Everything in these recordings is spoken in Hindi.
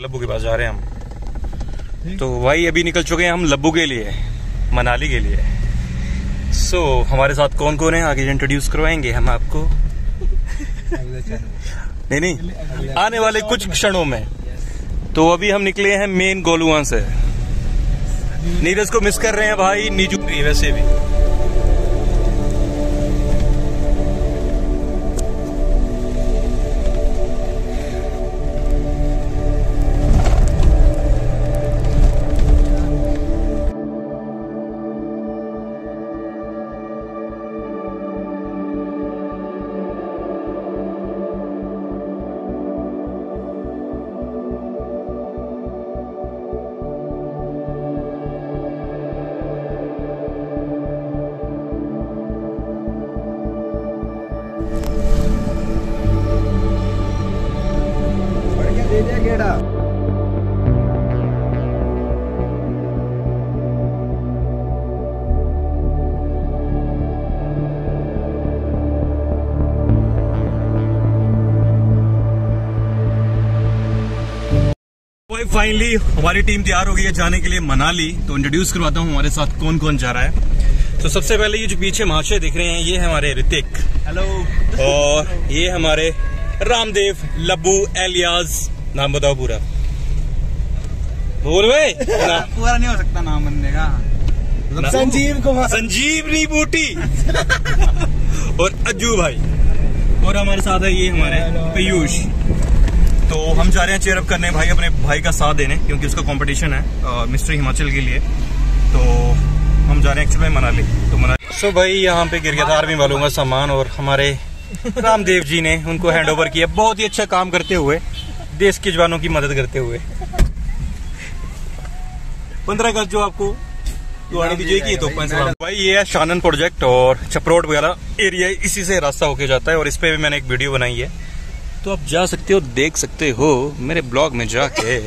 लब्बू के पास जा रहे हैं हम। तो भाई अभी निकल चुके हैं हम लब्बू के लिए मनाली के लिए। सो so, हमारे साथ कौन कौन है? आगे इंट्रोड्यूस करवाएँगे हम आपको। नहीं नहीं। आने वाले कुछ क्षणों में। तो अभी हम निकले हैं मेन गोलुआ से। नीरज को मिस कर रहे हैं भाई नीजू। वैसे भी। फाइनली हमारी टीम तैयार हो गई है जाने के लिए मनाली। तो इंट्रोड्यूस करवाता हूँ हमारे साथ कौन कौन जा रहा है। तो सबसे पहले ये जो पीछे महाशय दिख रहे हैं ये है हमारे ऋतिक। हेलो और ये हमारे रामदेव लब्बू एलियाज नाम बताओ पूरा। बोल भाई। ना, पूरा नहीं हो सकता नाम बनने का। ना- संजीव कुमार। संजीवनी बूटी और अज्जू भाई। और हमारे साथ है ये हमारे पीयूष। तो हम जा रहे हैं चेयरअप करने भाई, अपने भाई का साथ देने, क्योंकि उसका कंपटीशन है मिस्टर हिमाचल के लिए। तो हम जा रहे हैं एक्चुअली मनाली। तो मनाली सो भाई, यहाँ पे गिर गया था आर्मी वालों का सामान, और हमारे रामदेव जी ने उनको हैंड ओवर किया। बहुत ही अच्छा काम करते हुए, देश के जवानों की मदद करते हुए। पंद्रह अगस्त जो आपको की तो भाई, ये है शानन प्रोजेक्ट और चपरोट वगैरह एरिया इसी से रास्ता होके जाता है, और इस पे भी मैंने एक वीडियो बनाई है। तो आप जा सकते हो, देख सकते हो, मेरे ब्लॉग में जाके।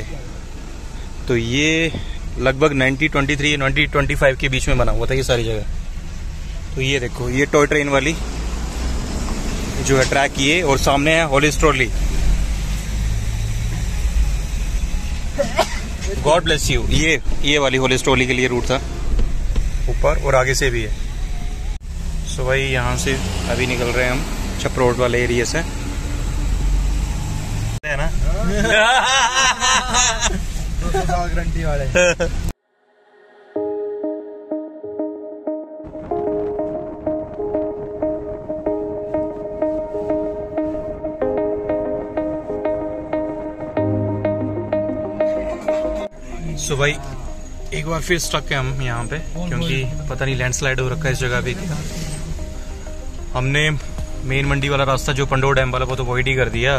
तो ये लगभग 90 23 90 25 के बीच में बना हुआ था ये सारी जगह। तो ये देखो, ये टॉय ट्रेन वाली जो है ट्रैक ये, और सामने है होलिस्ट्रोली गॉड ब्लेस यू। ये ये वाली होलिस्ट्रोली के लिए रूट था। ऊपर और आगे से भी है। सो भाई, यहाँ से अभी निकल रहे हैं हम, छपरोट वाले एरिया से। गारंटी वाले सो भाई, एक बार फिर स्टक है हम यहाँ पे, क्योंकि पता नहीं लैंडस्लाइड हो रखा है इस जगह पे क्या हमने मेन मंडी वाला रास्ता, जो पंडोर डैम वाला, वो तो वॉइड ही कर दिया।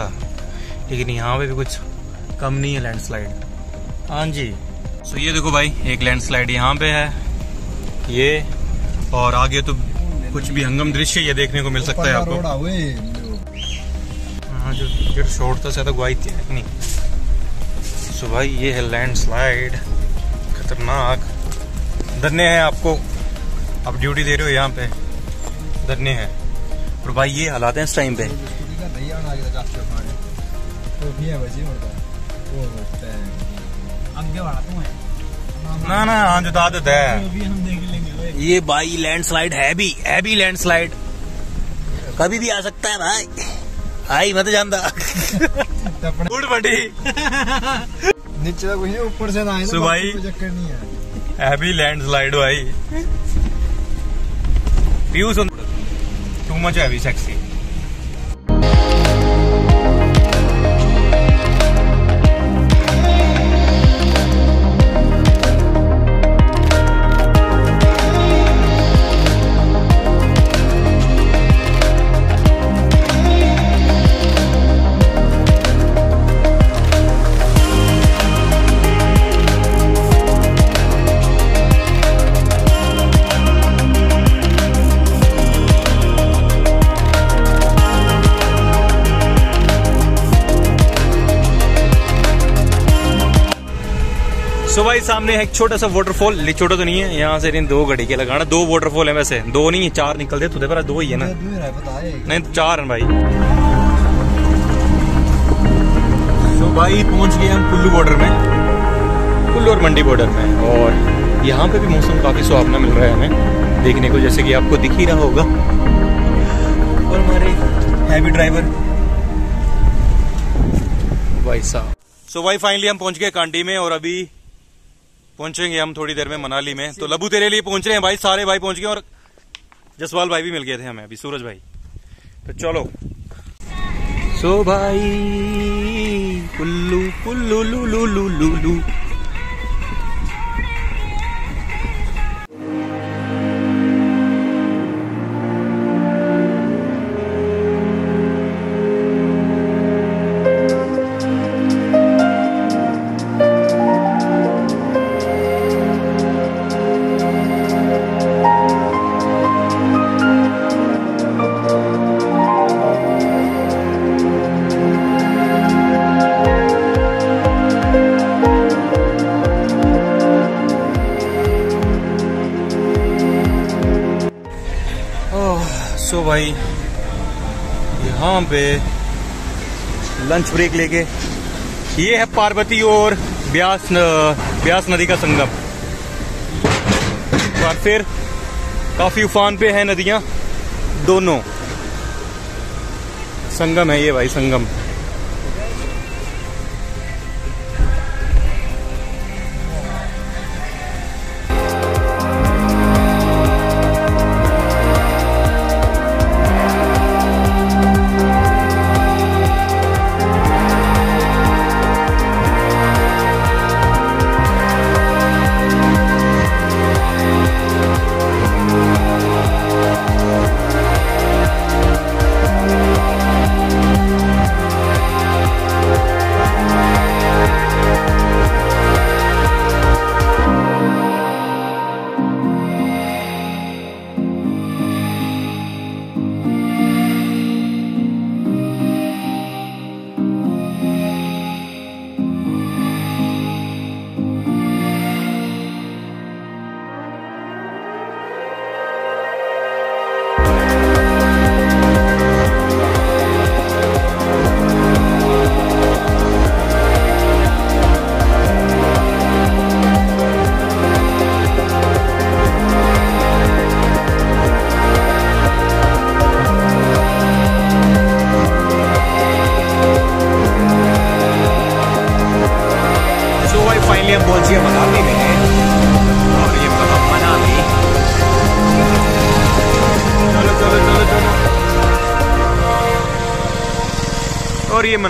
लेकिन यहाँ पे भी कुछ कम नहीं है लैंडस्लाइड हाँ जी। सो ये देखो भाई एक लैंडस्लाइड यहाँ पे है ये और आगे तो कुछ भी हंगम दृश्य ये देखने को मिल सकता है आपको। हाँ जो जो शॉर्ट था शायद अगवाई थी नहीं? सो भाई ये है लैंडस्लाइड खतरनाक। धन्य है आपको। आप ड्यूटी दे रहे हो यहाँ पे। धन्य है। और भाई ये हालात हैं इस टाइम पे। तू है ना ना हाँ जो आदत है। भी हम देख लेंगे भाई ये भाई लैंडस्लाइड है भी है भी लैंडस्लाइड कभी भी आ सकता है भाई। आई मत जानता। गुड बडी नीचे तो कुछ ऊपर से ना चक्कर नहीं है है भी लैंडस्लाइड भाई। Views too much heavy sexy भाई सामने है एक छोटा सा वाटरफॉल छोटा तो नहीं है यहाँ से दो घड़ी के लगाना दो वाटरफॉल है वैसे। दो नहीं है चार निकलते तुझे पर दो ही है ना। नहीं चार है भाई। सो भाई पहुँच गए हम कुल्लू बॉर्डर में। कुल्लू और मंडी बॉर्डर में। और यहाँ पे भी मौसम काफ़ी सुहावना मिल रहा है हमें। देखने को जैसे कि आपको दिख ही रहा होगा। और हमारे हैवी ड्राइवर भाई साहब। सो भाई फाइनली हम पहुँच गए कांडी में और अभी पहुँचेंगे हम थोड़ी देर में मनाली में। तो लबू तेरे लिए पहुँच रहे हैं भाई, सारे भाई पहुँच गए और जसवाल भाई भी मिल गए थे हमें अभी, सूरज भाई। तो चलो। सो भाई, कुल्लू कुल्लू लू लू लू। यहाँ पे लंच ब्रेक लेके। ये है पार्वती और ब्यास न, ब्यास नदी का संगम। और फिर काफ़ी उफान पे है नदियाँ दोनों। संगम है ये भाई संगम।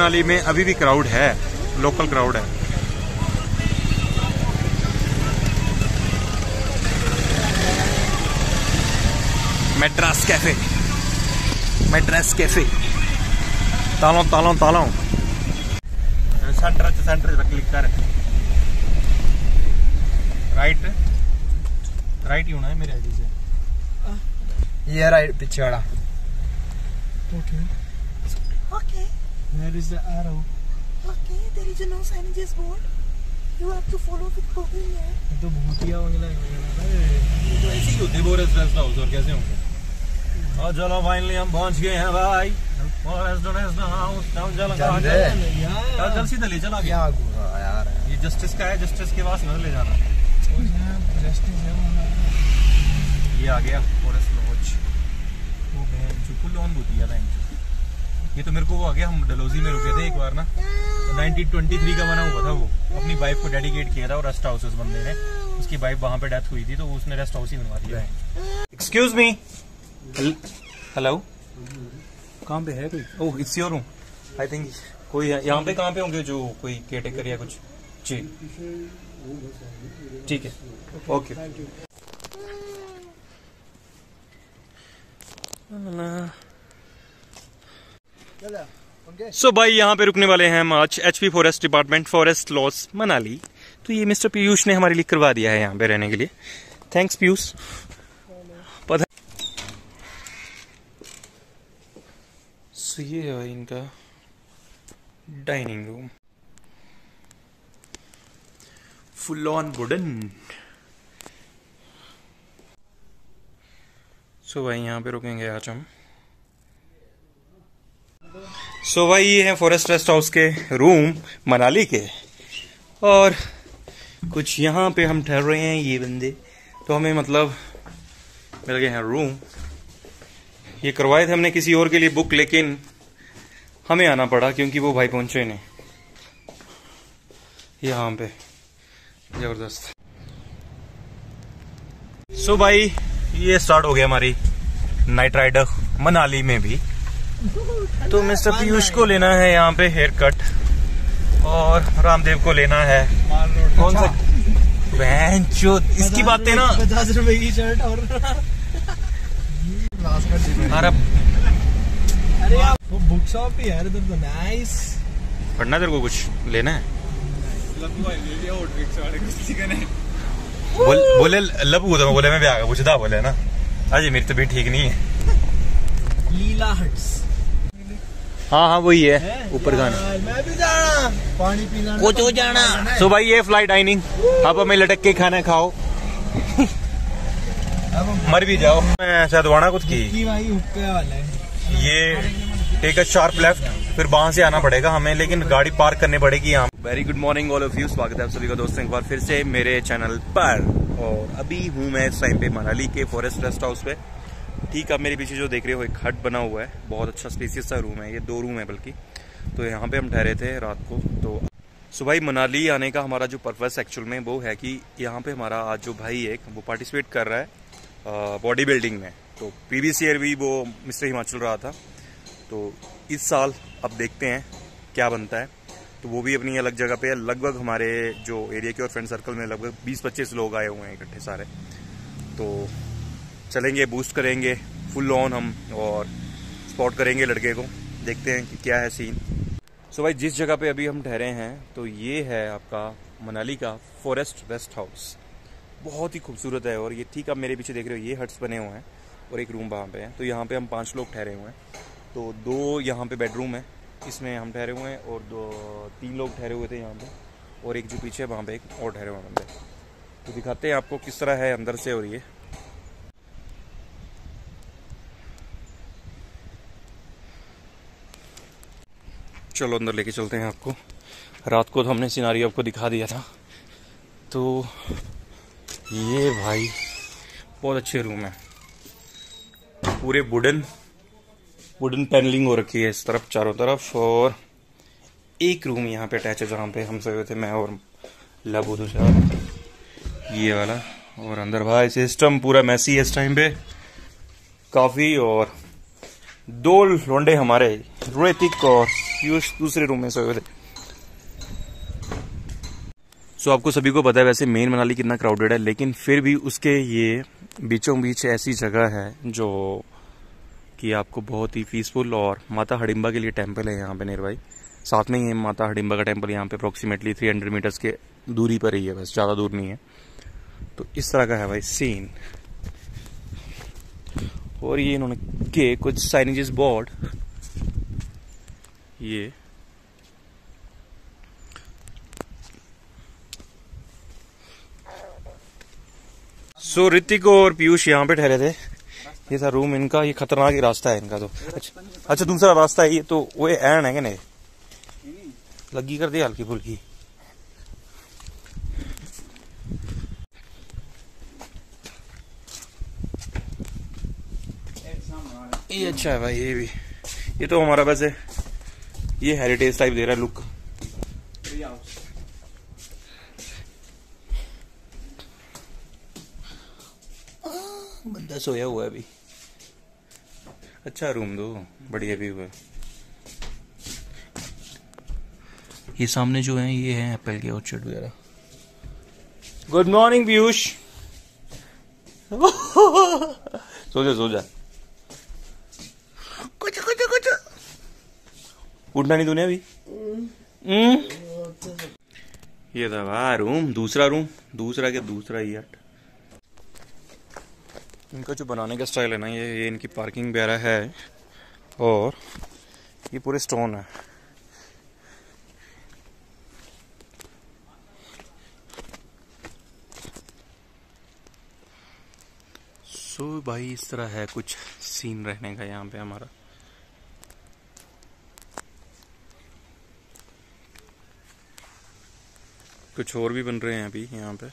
मनाली में अभी भी क्राउड है लोकल क्राउड है। मेड्रास कैफ़े मेड्रास कैफ़े तालों तालों तालों। सेंटर सेंटर क्लिक कर। राइट राइट ही होना है मेरे आईडी से। ये राइट पीछे वाला। Okay. Okay. Where is the arrow? Okay. There is a no signages board. You have to follow with Google Map. ये तो भूतिया वगैरह तो ऐसे ही होते बोरस रेस्ट हाउस और कैसे होंगे और चलो फाइनली हम पहुँच गए हैं भाई फॉरेस्ट रेस्ट हाउस टाउन चलो है? यार चल सीधा ले चला घूरा यार ये जस्टिस का है जस्टिस के पास न ले जाना जस्टिस है ये आ गया फॉरेस्ट लॉज वो गए जो फुल ऑन होती है बैंक ये तो मेरे को वो आ गया हम डलोजी में रुके थे एक बार ना। तो 1923 का बना हुआ था वो। अपनी वाइफ को डेडिकेट किया था और रेस्ट हाउस उस बंदे ने। उसकी वाइफ वहाँ पे डेथ हुई थी तो उसने रेस्ट हाउस ही बनवा दिया। एक्सक्यूज मी हेलो कहाँ पे है कोई? ओह it's your room I think कोई है यहाँ पे कहाँ पे होंगे जो कोई केटेकर या कुछ? जी। ठीक है। ओके सो so भाई यहाँ पे रुकने वाले हैं हम आज H P forest department forest loss Manali तो ये मिस्टर पीयूष ने हमारे लिए करवा दिया है यहाँ पे रहने के लिए. थैंक्स पीयूष पता सो ये है भाई इनका dining room full on wooden so भाई, यहाँ पे रुकेंगे आज हम. सो भाई ये है फॉरेस्ट रेस्ट हाउस के रूम मनाली के। और कुछ यहाँ पे हम ठहर रहे हैं, ये बंदे। तो हमें मतलब मिल गए हैं रूम ये करवाए थे हमने किसी और के लिए बुक लेकिन हमें आना पड़ा क्योंकि वो भाई पहुँचे नहीं। यहाँ पे। ज़बरदस्त। सो so भाई, ये स्टार्ट हो गया हमारी नाइट राइडर मनाली में भी। तो मिस्टर पीयूष को लेना है यहाँ पे हेयर कट और रामदेव को लेना है। कौन सा? बहन चो इसकी बातें ना। पचास रुपए की शर्ट और अरे अरे वो बुक शॉप ही है इधर तो नाइस पढ़ना तेरे को कुछ? लेना है। बोल, बोले लबू तो मैं बोले मैं भी आगा पूछता बोले ना? अजय मेरी तबीयत ठीक नहीं है। लीला हट्स। हाँ हाँ वही है ऊपर खाना यार, मैं भी जाना। पानी पीना कुछ हो जाना। तो भाई ये फ्लाई डाइनिंग आप हमें लटक के खाना खाओ। मर भी जाओ। मैं सदवाना कुछ की। ये टेक अ शार्प लेफ़्ट फिर वहाँ से आना पड़ेगा हमें लेकिन गाड़ी पार्क करनी पड़ेगी यहाँ। Very good morning all of you स्वागत है आप सभी का दोस्तों एक बार फिर से मेरे चैनल पर। और अभी हूँ मैं इस टाइम पे मनाली के फॉरेस्ट रेस्ट हाउस पे। ठीक, आप मेरे पीछे जो देख रहे हो, एक हट बना हुआ है। बहुत अच्छा स्पेसियस सा रूम है। ये दो रूम है बल्कि। तो यहाँ पे हम ठहरे थे रात को। तो सो भाई, मनाली आने का हमारा जो पर्पस एक्चुअल में वो है कि यहाँ पे हमारा आज जो भाई एक, वो पार्टिसिपेट कर रहा है बॉडी बिल्डिंग में। तो प्रीवियस ईयर भी वो मिस्टर हिमाचल रहा था। तो इस साल अब देखते हैं क्या बनता है। तो वो भी अपनी अलग जगह पे है। लगभग हमारे जो एरिया के और फ्रेंड सर्कल में लगभग 20-25 लोग आए हुए हैं इकट्ठे सारे। तो चलेंगे बूस्ट करेंगे फुल ऑन हम और स्पॉट करेंगे लड़के को। देखते हैं कि क्या है सीन सो so भाई, जिस जगह पे अभी हम ठहरे हैं तो ये है आपका मनाली का फॉरेस्ट रेस्ट हाउस बहुत ही खूबसूरत है और ये ठीक आप मेरे पीछे देख रहे हो, ये हट्स बने हुए हैं और एक रूम वहाँ पे है। तो यहाँ पे हम पाँच लोग ठहरे हुए हैं। तो दो यहाँ पे बेडरूम है, इसमें हम ठहरे हुए हैं और दो, तीन लोग ठहरे हुए थे यहाँ पे और एक जो पीछे वहाँ पे एक और ठहरे हुए हैं तो दिखाते हैं आपको किस तरह है अंदर से और ये। चलो अंदर लेके चलते हैं आपको। रात को तो हमने सिनारी आपको दिखा दिया था। तो ये भाई बहुत अच्छे रूम है। पूरे वुडन वुडन पैनलिंग हो रखी है इस तरफ़, चारों तरफ़, और एक रूम यहाँ पे अटैच है जहाँ पे हम सोए थे, मैं और लबू तो साहब ये वाला, और अंदर भाई सिस्टम पूरा मैसी है इस टाइम पे। काफ़ी, और दो लोंडे हमारे ऋतिक और पीयूष दूसरे रूम में सोए थे। सो आपको सभी को पता है, वैसे मेन मनाली कितना क्राउडेड है, लेकिन फिर भी उसके ये बीचों बीच ऐसी जगह है जो कि आपको बहुत ही पीसफुल और माता हडिम्बा के लिए टेंपल है यहाँ पे नियर बाई साथ में ही माता हडिम्बा का टेंपल यहाँ पे अप्रोक्सीमेटली 300 मीटर्स के दूरी पर ही है, बस ज़्यादा दूर नहीं है। तो इस तरह का है भाई सीन और ये इन्होंने के कुछ साइनेजेस बोर्ड ये। सो so, ऋतिक और पीयूष यहाँ पे ठहरे थे। ये था रूम इनका ये खतरनाक ही रास्ता है इनका तो। अच्छा अच्छा दूसरा रास्ता है ये तो वो एन है क्या लगी कर दी हल्की फुल्की। ये अच्छा है भाई ये भी। ये तो हमारा वैसे ये हेरिटेज टाइप दे रहा है लुक बंदा सोया हुआ है अभी। अच्छा रूम दो बढ़िया भी हुआ। ये सामने जो है ये है एप्पल के ऑर्चर्ड वगैरह। गुड मॉर्निंग पीयूष सो जा सो जा कुछ कुछ कुछ उठना नहीं तूने अभी? हम्म? ये वाह रूम, दूसरा रूम, दूसरा क्या दूसरा ही हट इनका जो बनाने का स्टाइल है ना, ये ये इनकी पार्किंग वगैरह है, और ये पूरे स्टोन है। सो भाई, इस तरह है कुछ सीन रहने का यहाँ पे हमारा। कुछ और भी बन रहे हैं अभी यहाँ पे।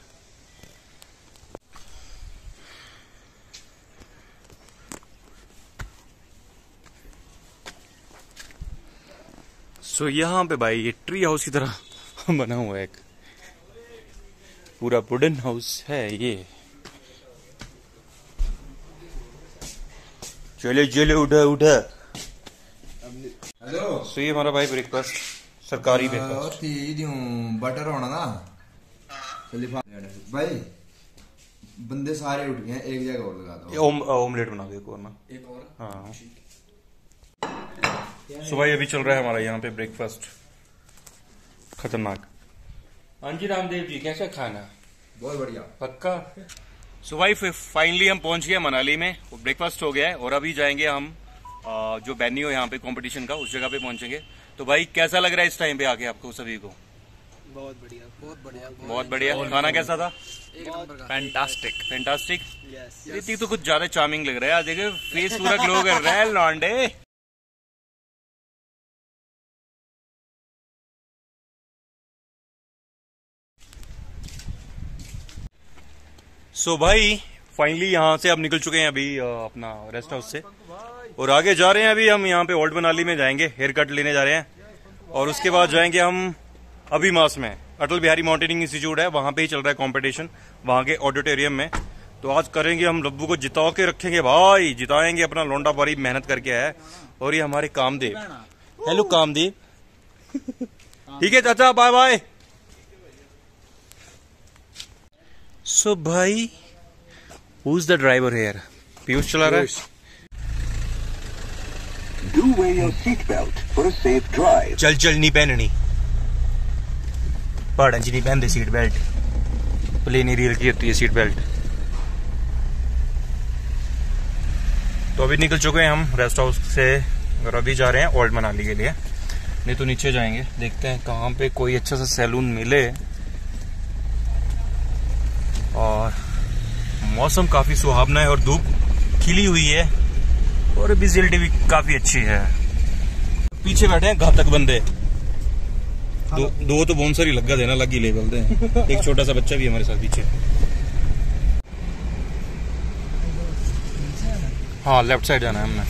सो so, यहाँ पे भाई ये ट्री हाउस की तरह बना हुआ है एक। पूरा वुडन हाउस है ये। चले चले उठा उठा। हेलो सो ये हमारा भाई ब्रेकफास्ट सरकारी पेपर ती दियूं बटर होना ना? भाई बंदे सारे उठ गए एक जगह और लगा दो। ऑमलेट बना दे एक और ना। एक और? हाँ। सुबह अभी चल रहा है हमारा यहाँ पे ब्रेकफास्ट खतरनाक। हाँ जी रामदेव जी कैसा खाना? बहुत बढ़िया। पक्का? सो भाई फाइनली हम पहुँच गए मनाली में। ब्रेकफास्ट हो गया है और अभी जाएँगे हम जो बैनी हो यहाँ पे कंपटीशन का उस जगह पे पहुँचेंगे। तो भाई कैसा लग रहा है इस टाइम पे आके आपको सभी को? बहुत बढ़िया बहुत बढ़िया बहुत बढ़िया। खाना कैसा था? एक नंबर का। फैंटास्टिक फैंटास्टिक ऋतिक तो कुछ ज़्यादा चार्मिंग लग रहा है। आज देखो फेस पूरा ग्लो कर रहा है लॉन्डे सो भाई फाइनली यहाँ से अब निकल चुके हैं अभी अपना रेस्ट हाउस से। और आगे जा रहे हैं अभी हम यहाँ पे ओल्ड मनाली में जाएँगे हेयर कट लेने जा रहे हैं। और उसके बाद जाएँगे हम अभी मास में। अटल बिहारी माउंटेनिंग इंस्टीट्यूट है वहाँ पे ही चल रहा है कंपटीशन वहाँ के ऑडिटोरियम में। तो आज करेंगे हम लब्बू को जिता के रखेंगे भाई जिताएँगे अपना लोंडा बारी मेहनत करके है। और ये हमारे कामदेव। हेलो कामदेव। ठीक है चाचा बाय बाय सो भाई who is the driver here Piyush चला रहा है? Wear your seatbelt for a safe drive. चल चल, नहीं पहननी। पहाड़ों च नहीं पहनते सीट बेल्ट प्लेन एरिया की होती है सीट बेल्ट तो अभी निकल चुके हैं हम रेस्ट हाउस से, और अभी जा रहे हैं ओल्ड मनाली के लिए। नहीं तो नीचे जाएँगे। देखते हैं कहाँ पे कोई अच्छा सा सैलून मिले। और मौसम काफ़ी सुहावना है और धूप खिली हुई है। और विजिबिलिटी भी काफ़ी अच्छी है। पीछे बैठे हैं घातक बंदे। दो, दो तो बोनसर ही लगा देना लगी लेवल दे। एक छोटा सा बच्चा भी हमारे साथ पीछे। हाँ लेफ़्ट साइड जाना है हमने।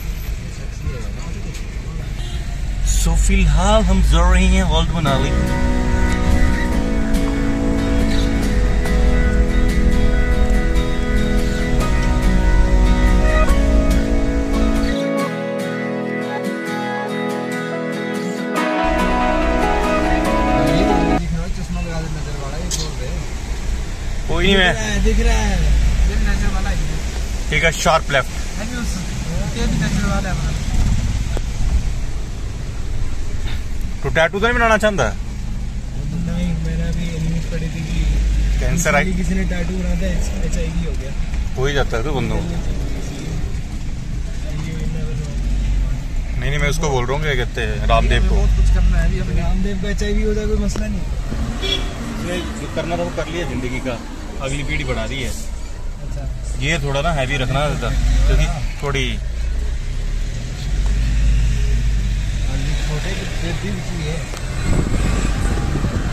सो फ़िलहाल हम जा रहे हैं ओल्ड मनाली कोई नहीं दिख रहा है वाला है ठीक है शार्प लेफ़्ट ये भी नज़र वाला है तो टैटू तो नहीं बनाना चाहता? नहीं मेरा भी न्यूज़ पड़ी थी कि कैंसर आई। किसी ने टैटू था हो गया। हो ही जाता है तो बंदों नहीं नहीं मैं उसको बोल रहा हूँ क्या कहते हैं रामदेव को। बहुत कुछ करना है अभी रामदेव का होता है कोई मसला नहीं। जो करना था वो कर लिया ज़िंदगी का। अगली पीढ़ी बढ़ा रही है। अच्छा। ये थोड़ा ना हैवी रखना था क्योंकि थोड़ी छोटे की है।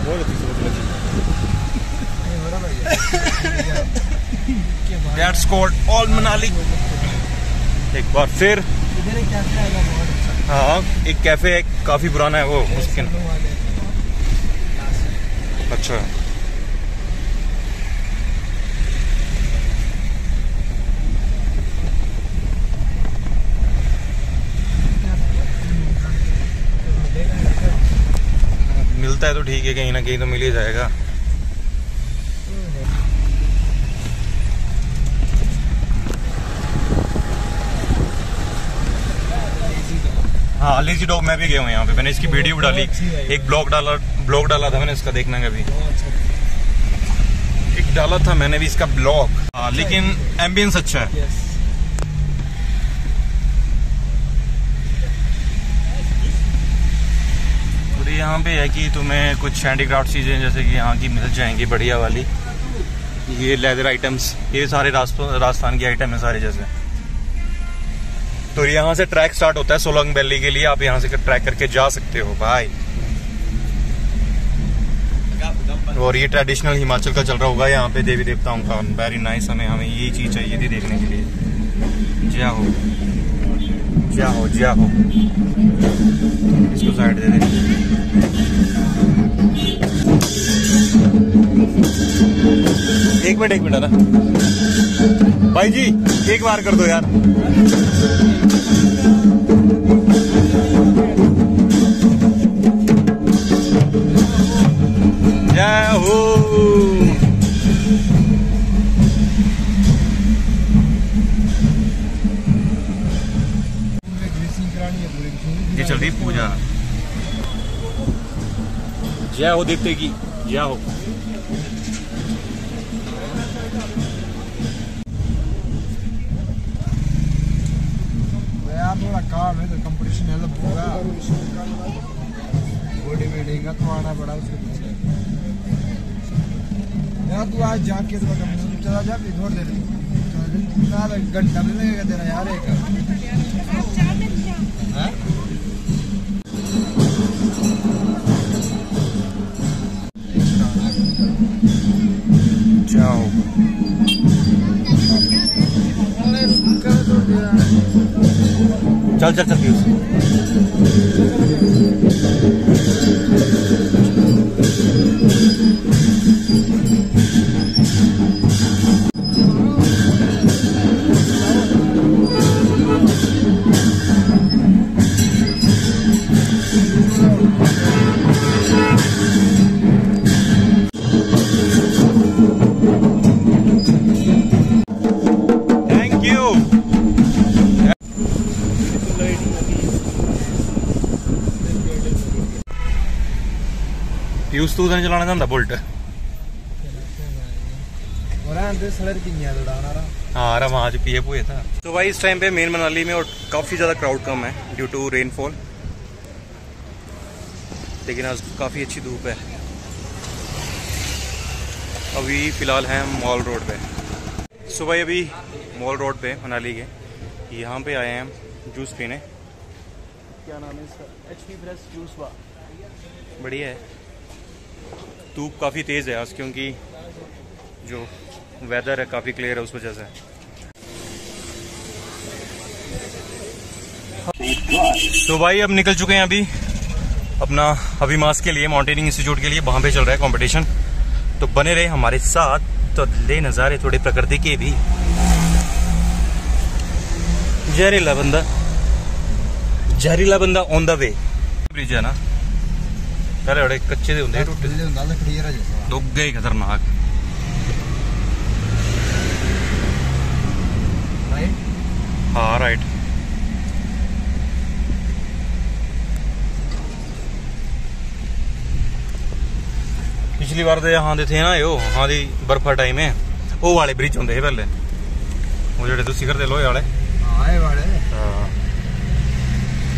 बहुत अच्छी सोच लगी। दैट्स कॉल्ड ऑल मनाली एक बार फिर। अच्छा। हाँ एक कैफ़े है काफ़ी पुराना है वो उसके अच्छा। मिलता है तो ठीक है कहीं ना कहीं तो मिल ही जाएगा। हाँ लेजी डॉग मैं भी गया हूँ यहाँ पे। मैंने इसकी वीडियो भी डाली। एक ब्लॉग डाला ब्लॉग डाला था मैंने इसका देखना कभी। एक डाला था मैंने भी इसका ब्लॉग लेकिन एम्बियंस अच्छा है यस और यहाँ पे है कि तुम्हें कुछ हैंडीक्राफ्ट चीज़ें जैसे कि यहाँ की मिल जाएँगी बढ़िया वाली। ये लेदर आइटम्स ये सारे राजस्थान की आइटम है सारे जैसे। तो यहाँ से ट्रैक स्टार्ट होता है सोलंग वैली के लिए, आप यहाँ से ट्रैक करके जा सकते हो भाई और ये ट्रेडिशनल हिमाचल का चल रहा होगा, यहाँ पे देवी देवताओं का। वेरी नाइस हमें हमें यही चीज़ चाहिए थी देखने के लिए। जया हो। जया हो जया हो। इसको साइड दे दे एक मिनट एक मिनट ना भाई जी, एक बार कर दो यार। जय हो देवते की जय हो। थोड़ा काम है तो कंपटीशन हेल्प होगा बॉडी बिल्डिंग का तो आना पड़ा उसके पीछे। यार तू आज जाके तो कंपटीशन चला जा फिर थोड़ी देर ना घंटा भी लगेगा तेरा यार एक। चल चल चल पीयूष तू की नहीं दौड़ाना रहा हाँ रहा वहाँ आज पिए पुए था तो भाई इस टाइम पे मेन मनाली में और काफ़ी ज़्यादा क्राउड कम है ड्यू टू रेनफॉल लेकिन आज काफ़ी अच्छी धूप है। अभी फ़िलहाल हैं मॉल रोड पे। सो भाई अभी मॉल रोड पे मनाली के। यहाँ पे आए हैं हम जूस पीने। क्या नाम है इसका? H P fresh juice bar बढ़िया है। धूप काफ़ी तेज़ है आज क्योंकि जो वेदर है काफ़ी क्लियर है उस वजह से। तो भाई, अब निकल चुके हैं अभी अपना अभिमास के लिए माउंटेनिंग इंस्टीट्यूट के लिए, वहाँ पे चल रहा है कंपटीशन तो बने रहे हमारे साथ तो ले नज़ारे थोड़े प्रकृति के भी। जहरीला बंदा जहरीला बंदा ऑन द वे ब्रिज है ना? ਪਹਿਲੇ ਬੜੇ ਕੱਚੇ ਦੇ ਹੁੰਦੇ ਟੁੱਟੇ ਦੇ ਹੁੰਦਾ ਲੱਕੜੀ ਜਰਾ ਜਿਹਾ ਦੁੱਗੇ ਹੀ ਖਤਰਨਾਕ ਰਾਈਟ ਹਾਂ ਰਾਈਟ ਪਿਛਲੀ ਵਾਰ ਦੇ ਹਾਂ ਦੇ ਥੇ ਨਾ ਉਹ ਹਾਂ ਦੀ ਬਰਫਾ ਟਾਈਮ ਹੈ ਉਹ ਵਾਲੇ ਬ੍ਰਿਜ ਹੁੰਦੇ ਸੀ ਪਹਿਲੇ ਉਹ ਜਿਹੜੇ ਤੁਸੀਂ ਕਰਦੇ ਲੋਹੇ ਵਾਲੇ ਹਾਂ ਇਹ ਵਾਲੇ